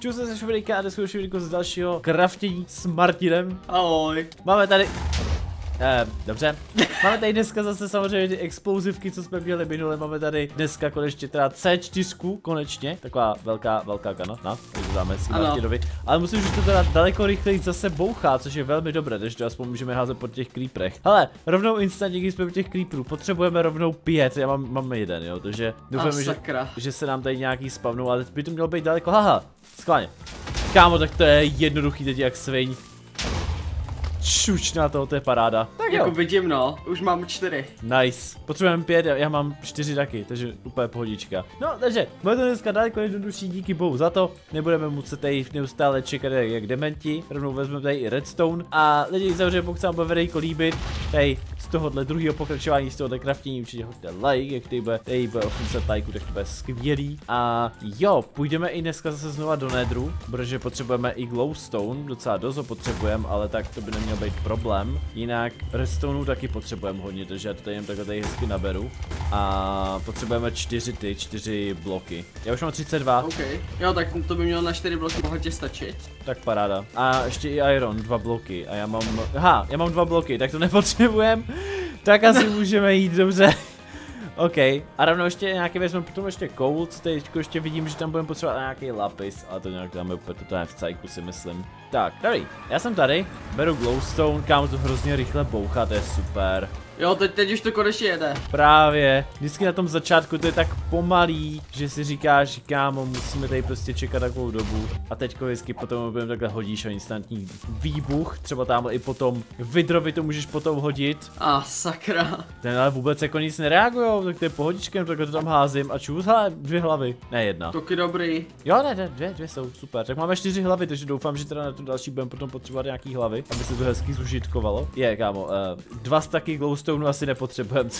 Čau se ze Švedejka a vidíko z dalšího kraftění s Martinem. Ahoj. Máme tady... Eh, dobře. Máme tady dneska zase samozřejmě ty explozivky, co jsme měli minule. Máme tady dneska konečně teda C4, konečně. Taková velká, velká gana. Na, takže dáme si. Martinovi. Ale musím, že to teda daleko rychleji zase bouchá, což je velmi dobré, takže to aspoň můžeme házet po těch creeperech. Hele, rovnou instantně, když jsme u těch creeperů, potřebujeme rovnou pět, já mám, máme jeden, jo, takže doufám, že, že se nám tady nějaký spavnou, ale by to mělo být daleko, haha, skláně. Kámo, tak to je jednoduchý teď jak sviň. Čuč na to, to je paráda. Tak jo. Jako vidím no, už mám čtyři. Nice. Potřebujeme pět, já já mám čtyři taky, takže úplně pohodička. No, takže, bude to dneska daleko jednodušší, díky bohu za to. Nebudeme muset tady neustále čekat jak, dementi. Rovnou vezmeme tady i redstone. A lidi, zavře, pokud se vám bude videjko líbit, tady z tohohle druhého pokračování, z tohohle craftění, určitě hoďte like, jak tady bude, tady bude 800 lajků, tak to bude skvělý. A jo, půjdeme i dneska zase znova do nedru, protože potřebujeme i glowstone, docela dost ho potřebujeme, ale tak to by neměl být problém. Jinak redstone taky potřebujeme hodně, takže já to tady jen takhle tady hezky naberu. A potřebujeme čtyři ty, čtyři bloky. Já už mám 32, OK. Jo, tak to by mělo na čtyři bloky bohatě stačit. tak paráda. A ještě i iron, dva bloky. A já mám, aha, já mám dva bloky, tak to nepotřebujem. Tak asi můžeme jít dobře. OK, a rovnou ještě nějaký vezmeme potom ještě coal, co teď ještě vidím, že tam budeme potřebovat nějaký lapis, ale to nějak dáme úplně v cajku si myslím. Tak, dobrý, já jsem tady, beru glowstone, kam to hrozně rychle bouchá, to je super. Jo, teď, teď už to konečně jede. Právě, vždycky na tom začátku to je tak pomalý, že si říkáš, kámo, musíme tady prostě čekat takovou dobu. A teďko vždycky potom budeme takhle hodíš a instantní výbuch, třeba tam i potom vidrovi to můžeš potom hodit. A sakra. Ten ale vůbec jako nic nereagujou, tak to je pohodičkem, takhle to tam házím a čus, hele, dvě hlavy, ne jedna. Toky dobrý. Jo, ne, ne, dvě, dvě jsou, super. Tak máme čtyři hlavy, takže doufám, že teda na to další budeme potom potřebovat nějaký hlavy, aby se to hezky zužitkovalo. Je, kámo, uh, dva staky glowstone asi nepotřebujeme,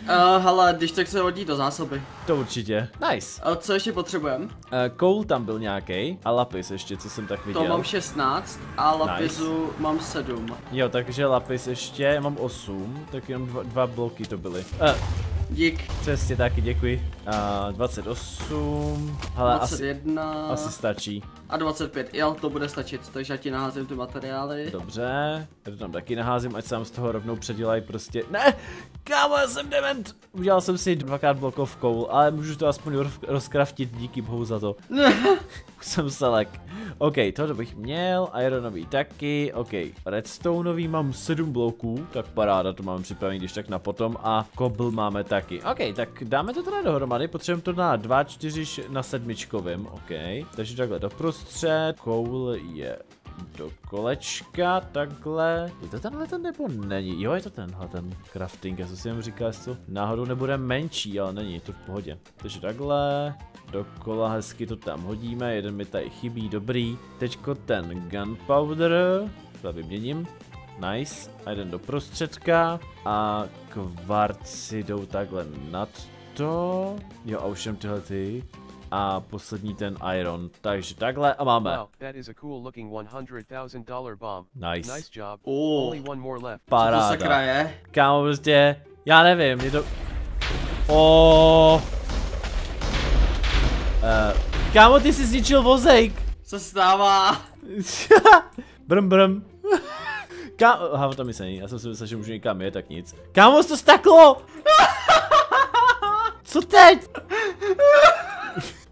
Uh, hele, když tak se hodí do zásoby. to určitě. Nice. A co ještě potřebujeme? Uh, coal tam byl nějaký a lapis ještě, co jsem tak viděl. To mám 16 a lapisu mám 7. Jo, takže lapis ještě, já mám 8, tak jenom dva, dva bloky to byly. Uh, Dík. přesně taky, děkuji. Uh, 28, hele, asi, 21 asi stačí. A 25. Jo, to bude stačit, takže já ti naházím ty materiály. Dobře, já to tam taky naházím, ať se nám z toho rovnou předělají prostě. Ne, kámo, já jsem dement. Udělal jsem si dvakrát blokov coal, ale můžu to aspoň roz- rozkraftit, díky bohu za to. Jsem selek. OK, tohle bych měl, ironový taky, OK, redstoneový mám 7 bloků, tak paráda, to mám připravený když tak na potom a cobble máme taky. OK, tak dáme to teda dohromady, potřebujeme to na 2, 4 š- na sedmičkovém, OK, takže takhle doprostřed, coal je do kolečka, takhle. Je to tenhle ten nebo není? Jo, je to tenhle ten crafting, já jsem si jenom říkal, jestli to náhodou nebude menší, ale není, je to v pohodě. Takže takhle, dokola hezky to tam hodíme, jeden mi tady chybí, dobrý. Teďko ten gunpowder, to vyměním. Nice, a jeden do prostředka a kvarci jdou takhle nad to. Jo, a už jenom tyhle ty. A poslední ten iron, takže takhle a máme. Wow, that is a cool looking $100,000 bomb. Nice. Nice job. Oh. Only one more left. Co to sakra Paráda. je? Kámo, prostě, já nevím, je to... O. Uh, kámo, ty jsi zničil vozejk. Co se stává? brm brm. Kámo, aha, tam nic není, já jsem si myslel, že můžu někam jet, tak nic. Kámo, to staklo! Co teď?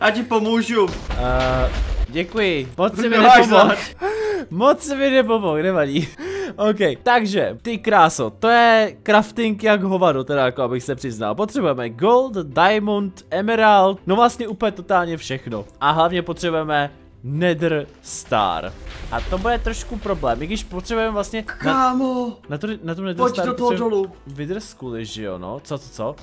Já ti pomůžu. Uh, děkuji, moc si mi nepomohl. zač. Moc se mi nepomohl, nevadí. OK, takže, ty kráso, to je crafting jak hovado, teda jako abych se přiznal. Potřebujeme gold, diamond, emerald, no vlastně úplně totálně všechno. A hlavně potřebujeme nether star. A to bude trošku problém, i když potřebujeme vlastně na, Kámo, na, to, na tom nether pojď star do toho dolů. Wither že jo, no, co, co, co?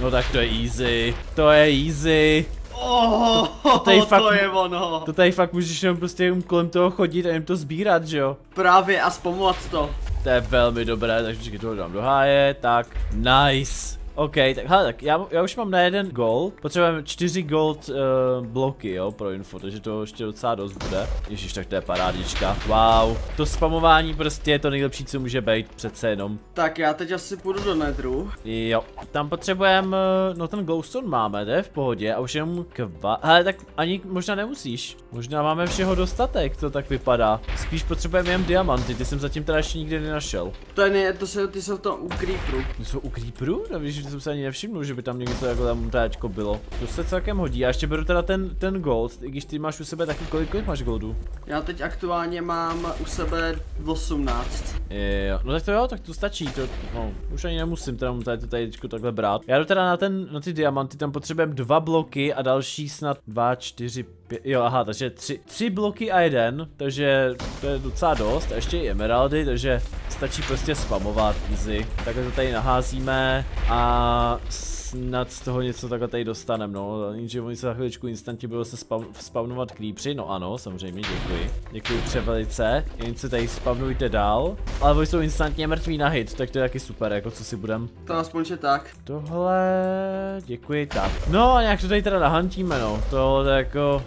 No tak to je easy, to je easy. Oh, tady to, fakt- je ono. To tady fakt můžeš jenom prostě jenom kolem toho chodit a jim to sbírat, že jo? Právě a zpomoct to. To je velmi dobré, takže toho dám do háje, tak, nice. OK, tak hele, tak já, já už mám na jeden gold, potřebujeme čtyři gold uh, bloky, jo, pro info, takže to ještě docela dost bude. Ježíš, tak to je parádička. Wow, to spamování prostě je to nejlepší, co může být, přece jenom. Tak já teď asi půjdu do nedru. Jo, tam potřebujeme, uh, no ten glowstone máme, to je v pohodě, a už jenom kva... Hele, tak ani možná nemusíš. Možná máme všeho dostatek, to tak vypadá. Spíš potřebujeme jen diamanty, ty jsem zatím teda ještě nikdy nenašel. To je, to jsou, ty jsou to u creeperu. To jsou u creeperu? No víš, že jsem se ani nevšiml, že by tam něco jako tam téčko bylo. To se celkem hodí. Já ještě beru teda ten, ten gold, i když ty máš u sebe taky kolik, kolik máš goldu? Já teď aktuálně mám u sebe 18. Jo, no tak to jo, tak to stačí, to, no, už ani nemusím teda tady to tady teďko takhle brát. Já jdu teda na ten, na ty diamanty, tam potřebujeme dva bloky a další snad dva, čtyři, pět, jo aha, takže tři, tři bloky a jeden, takže to je docela dost, a ještě i emeraldy, takže stačí prostě spamovat easy. Takhle to tady naházíme a snad z toho něco takhle tady dostaneme, no, jenže oni se za chviličku instantně budou se spav, spavnovat creepři, no ano, samozřejmě, děkuji. Děkuji převelice, jen se tady spavnujte dál, ale oni jsou instantně mrtví na hit, tak to je taky super, jako co si budem. To aspoň, že tak. Tohle, děkuji, tak. No a nějak to tady teda nahantíme, no, to jako,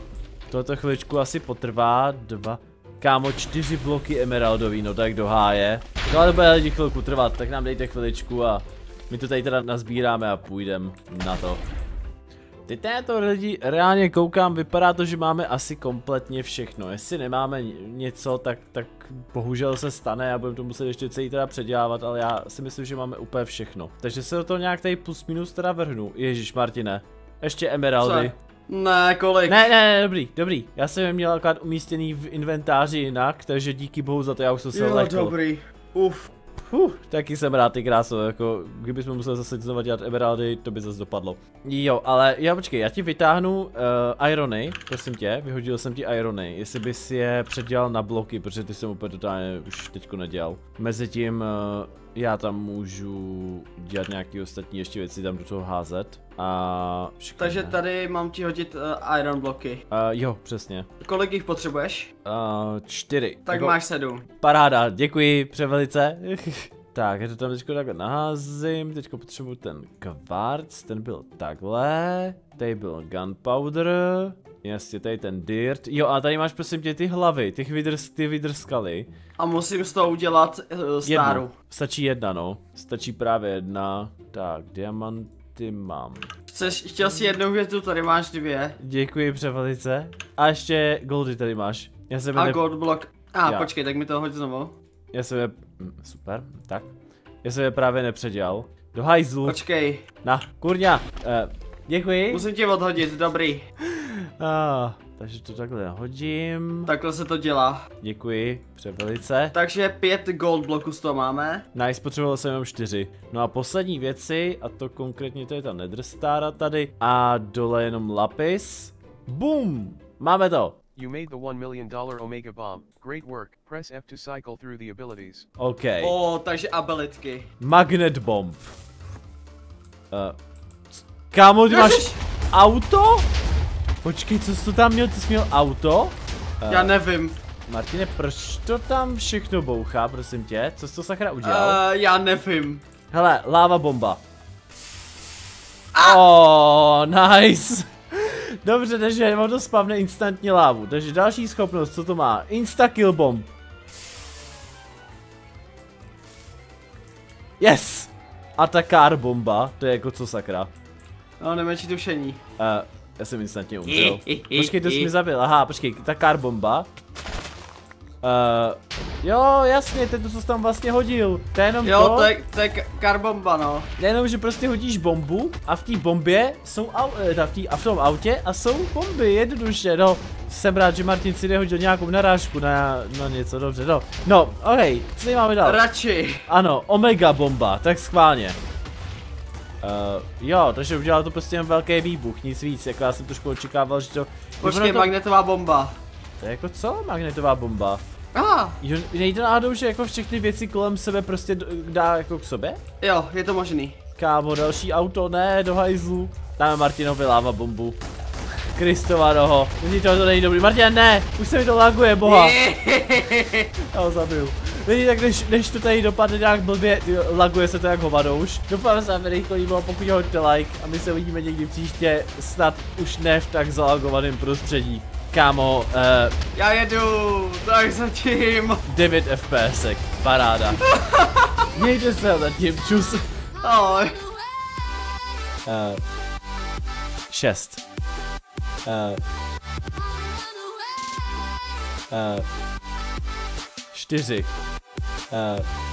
tohle chviličku asi potrvá, dva, Kámo, čtyři bloky emeraldový, no tak do háje. No ale to bude lidi chvilku trvat, tak nám dejte chviličku a my to tady teda nazbíráme a půjdeme na to. Teď na to lidi reálně koukám, vypadá to, že máme asi kompletně všechno. Jestli nemáme něco, tak, tak bohužel se stane a budeme to muset ještě celý teda předělávat, ale já si myslím, že máme úplně všechno. Takže se do toho nějak tady plus minus teda vrhnu. Ježíš Martine, ještě emeraldy. Co? Ne, kolik? Ne, ne, ne, dobrý, dobrý. Já jsem je měl akorát umístěný v inventáři jinak, takže díky bohu za to já už jsem se Jo, lekl. dobrý. Uf. Huh, taky jsem rád ty kráso, jako kdybychom museli zase znova dělat emeraldy, to by zase dopadlo. Jo, ale já počkej, já ti vytáhnu uh, irony, prosím tě, vyhodil jsem ti irony, jestli bys je předělal na bloky, protože ty jsem úplně totálně už teďko nedělal. Mezitím uh, já tam můžu dělat nějaké ostatní ještě věci, tam do toho házet. A všechno Takže tady mám ti hodit uh, iron bloky. Uh, jo, přesně. Kolik jich potřebuješ? Uh, čtyři. Tak Jako- máš sedm. Paráda, děkuji, převelice. Tak, já to tam teďko takhle naházím, teďko potřebuji ten kvarc, ten byl takhle, tady byl gunpowder, jasně, tady ten dirt, jo a tady máš prosím tě ty hlavy, ty vydrs, ty vydrskaly. A musím z toho udělat uh, staru. Jednu, stačí jedna no, stačí právě jedna, tak, diamanty mám. Chceš, chtěl jsi jednu větu, tady máš dvě. Děkuji převelice. A ještě goldy tady máš. Já je A ne... gold block. A ah, počkej, tak mi to hoď znovu. Já hm, Super, tak. Já jsem je právě nepředělal. Do hajzlu. Počkej, Na, kurňa. Eh, děkuji. musím tě odhodit, dobrý. Ah, takže to takhle hodím. Takhle se to dělá. Děkuji, převelice. Takže pět gold bloků z toho máme. Nice, potřeboval jsem jenom čtyři. No a poslední věci, a to konkrétně to je ta Nether Stara tady. A dole jenom lapis. Boom! Máme to. You made the $1 million Omega bomb. Great work. Press F to cycle through the abilities. OK. O, takže abilitky. Magnet bomb. Uh, kámo, ty máš Ježiš, auto? Počkej, co jsi to tam měl? Ty jsi měl auto? Uh, Já nevím. Martine, proč to tam všechno bouchá, prosím tě? Co jsi to sakra udělal? Uh, já nevím. Hele, láva bomba. Oh, nice. Dobře, takže on to spavne instantně lávu. Takže další schopnost, co to má? Insta kill bomb. Yes! Atakár bomba, to je jako co sakra. No, nemenší tušení. Uh, já jsem instantně umřel. Počkej, to jsi mi zabil. Aha, počkej, ta car bomba. Uh, jo, jasně, to je to, co jsi tam vlastně hodil. To je jenom Jo, to, to je, to je karbomba, no. jenom, že prostě hodíš bombu a v té bombě jsou au, eh, ta, v tý, a v tom autě a jsou bomby, jednoduše, no. Jsem rád, že Martin si nehodil nějakou narážku na, na něco, dobře, no. No, ok, co tady máme dál? Radši. Ano, Omega bomba, tak schválně. Uh, jo, takže udělal to prostě jen velký výbuch, nic víc, jako já jsem trošku očekával, že to... Počkej, to, magnetová bomba. to je jako co? Magnetová bomba. Ah, Jo, nejde náhodou, že jako všechny věci kolem sebe prostě dá jako k sobě? jo, je to možný. Kámo, další auto, ne, do hajzlu. Dáme Martinovi láva bombu. Kristova noho. Myslí to, to není dobrý. Martin, ne, už se mi to laguje, boha. Já ho zabiju. Vidíte, tak než, než to tady dopadne nějak blbě, laguje se to jak hovado už. Doufám, že se vám video líbilo, pokud ho hoďte like a my se uvidíme někdy příště, snad už ne v tak zalagovaném prostředí. Kámo, uh, Já jedu, tak zatím. 9 FPS, paráda. Mějte se zatím, čus. Ahoj. Uh, 6. Uh, uh, 4. Uh,